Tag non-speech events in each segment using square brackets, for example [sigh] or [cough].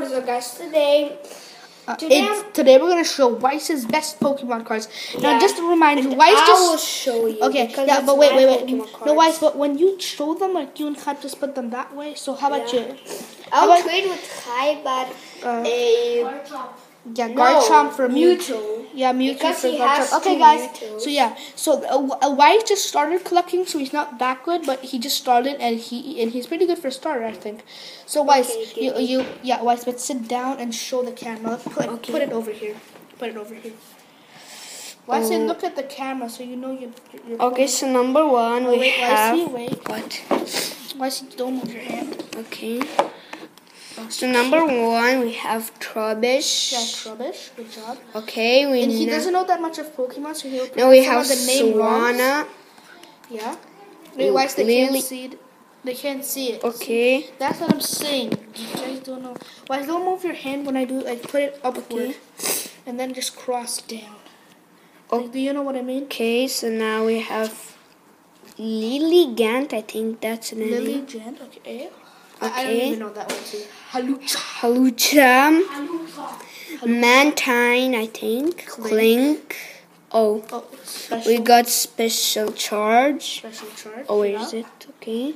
what is up, guys? Today, Uh, Today today we're gonna show Weiss's best Pokemon cards. Now, Yeah. just to remind you, and Weiss I just will show you. okay. Yeah, but wait, wait, wait. Pokemon No, cards. Weiss, but when you show them, like you and Kat just put them that way. So how about Yeah. you? I'll about- trade with Kai, but Uh, a yeah, no, Garchomp for Mewtwo. Mewtwo. Yeah, Mewtwo Because for he has Garchomp. Okay, guys. Mewtwoos. So yeah, so uh, Weiss just started collecting, so he's not that good, but he just started, and he and he's pretty good for a starter, I think. So Weiss, Okay, you you yeah, Weiss, but sit down and show the camera. Put Okay. put it over here. Put it over here. Weiss, Oh. look at the camera so you know you. You're Okay, so number one Oh, we wait, have Weissy, wait. what? Weissy, don't move your hand. Okay. So number one we have Trubbish. Yeah, Trubbish. Good job. Okay, we And he doesn't know that much of Pokemon, so he'll now we have the name wrong. Swanna. Yeah. Wait, Weiss, they can't see it. They can't see it. Okay. That's what I'm saying. You guys don't know. Why don't move your hand when I do like put it upward, and then just cross down. Oh. Like, do you know what I mean? Okay, so now we have Lilligant. I think that's the name. Lilligant. Okay. I, I don't Okay. even know that one too. Hawlucha. Hawlucha. Hawlucha. Mantine, I think. Klink. Oh, Oh, we got special charge. special charge. Oh, where yeah. is it? Okay.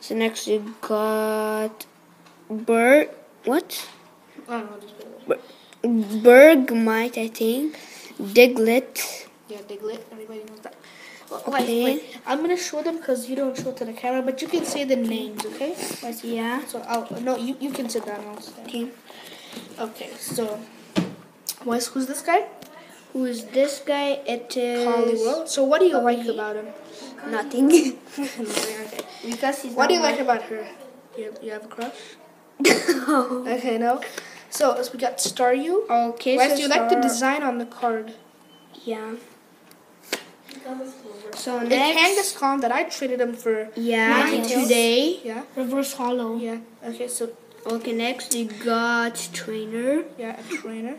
So next we got Bird. What? I don't know. Just put it there. Bergmite, I think. Diglett. Yeah, Diglett. Everybody knows that. Well, Okay. Wait, wait. I'm gonna show them because you don't show it to the camera, but you can say the names, okay? Wait, Yeah. So I'll no, you you can sit down. Okay. Okay, so what's who's this guy? Who is this guy? It is Hollywood. So what do you like about him? nothing. okay. [laughs] [laughs] because he's What do you like about her? You you have a crush? no. [laughs] Okay, no. So, so we got Staryu. Okay, Wes, so do you like the design on the card? Yeah. So It's next, Kangaskhan that I traded him for. yeah, today. Yeah. Reverse holo. Yeah. Okay, so Okay, next we got trainer. yeah, a trainer.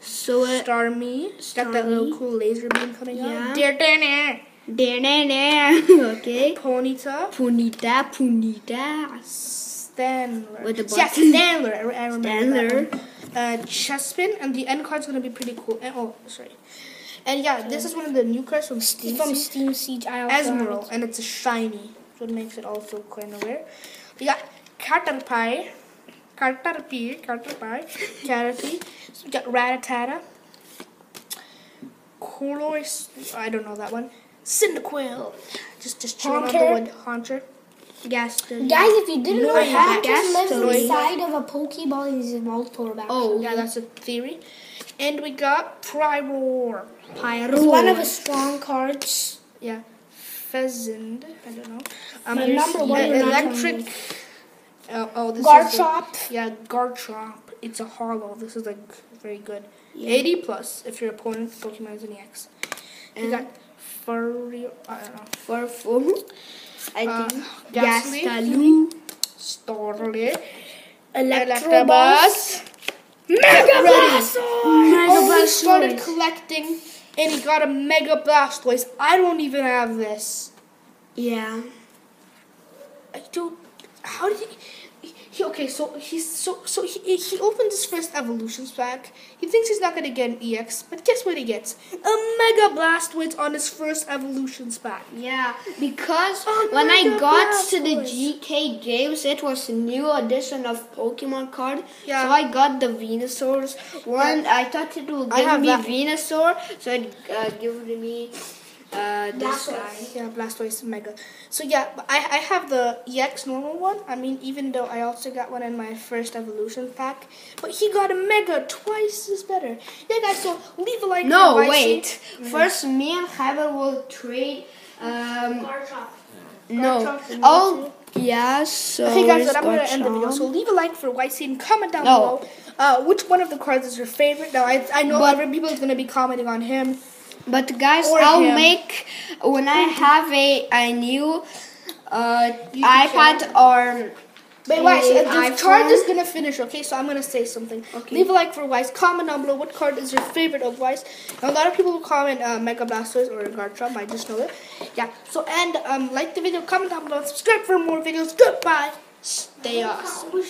So it. uh, Starmie. Got that little cool laser beam coming Yeah. out. Dear Danny. there, there, there. [laughs] okay. Ponyta. Punita, punita. Stanler. With the yeah, button. Stanler. I, I remember Stanler. that one. Uh, Chespin, and the end card's gonna be pretty cool. And, oh, sorry. And yeah, this is one of the new cards from Steam. From Steam Siege. I also Esmeralda, have and it's a shiny, so it makes it also kind of rare. We got Caterpie, Caterpie, Caterpie, Caterpie. So we got Rattata, Coloris, I don't know that one. Cyndaquil, just just chilling on the wood. Haunter. Gaston. Guys, if you didn't know, Lloyd. Haunter lives inside of a Pokeball and he's a Voltorb. Oh, Yeah, that's a theory. And we got Pyroar. Pyro. It's one of his strong cards. Yeah. Pheasant. I don't know. Um, The number one the electric. Oh, oh, this is Garchomp. the, yeah, Garchomp. It's a holo. This is like very good. Yeah. 80 plus if your opponent's Pokemon is an EX. You And- got Furry. I don't know. Furfur. I Uh, think. Gastly. Gastalu. Starly. Electabuzz. Mega Blastoise! Mega Oh, he started collecting and he got a Mega Blastoise. I don't even have this. Yeah. I don't. How did he? He okay, so he's so so he he opened his first evolutions pack. He thinks he's not gonna get an EX, but guess what he gets? A Mega Blastoise on his first evolutions pack. Yeah, because Oh when I got to the GK games, it was a new edition of Pokemon card. Yeah. So I got the Venusaurs. One, I thought it would I give me that. Venusaur, so it uh, give me uh, this guy. Yeah, Blastoise Mega. So yeah, I I have the EX normal one. I mean, even though I also got one in my first evolution pack, but he got a Mega twice as better. Yeah, guys. So leave a like. No, for Vicey. wait. First, me and Heather will trade. Um, no. Garchomp and Oh, yeah. So Okay, guys, where's I'm going to end the video. So leave a like for YC and comment down No. below uh, which one of the cards is your favorite. Now, I, I know But- every people is going to be commenting on him. But guys, Or I'll him. make when I have a a new uh, iPad or But Wise, a uh, this card is to finish, okay? So I'm going to say something. Okay. Leave a like for Wise. Comment down below what card is your favorite of Wise. Now, a lot of people will comment uh, Mega Blastoise or Garchomp. I just know it. Yeah. So, and um, like the video, comment down below, subscribe for more videos. Goodbye. Stay awesome.